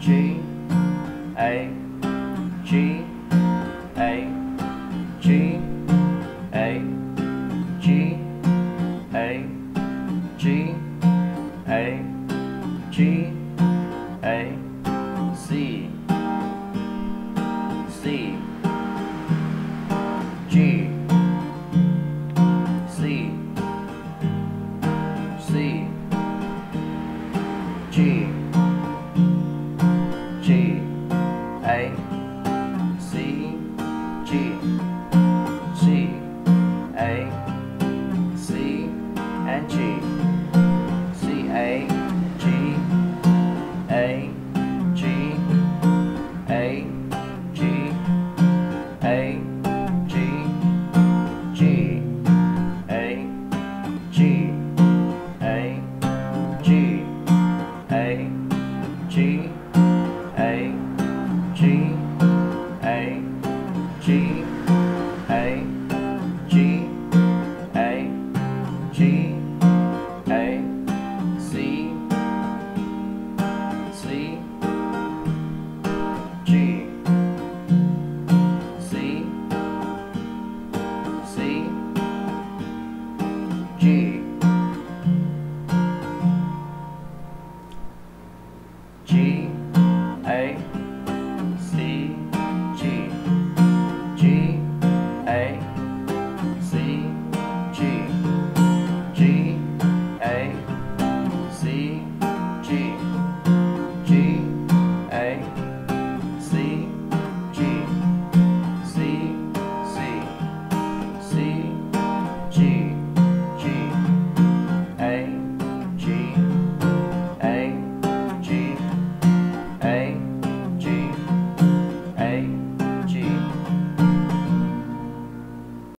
G A G A G A G A G A G A C C G C C G. G C A G A G A G A G G A G A G A G A G A G A G A G G. G.